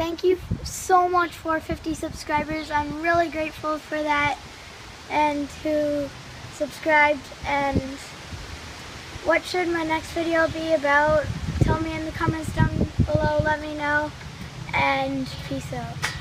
Thank you so much for 50 subscribers. I'm really grateful for that and who subscribed and what should my next video be about? Tell me in the comments down below, let me know, and peace out.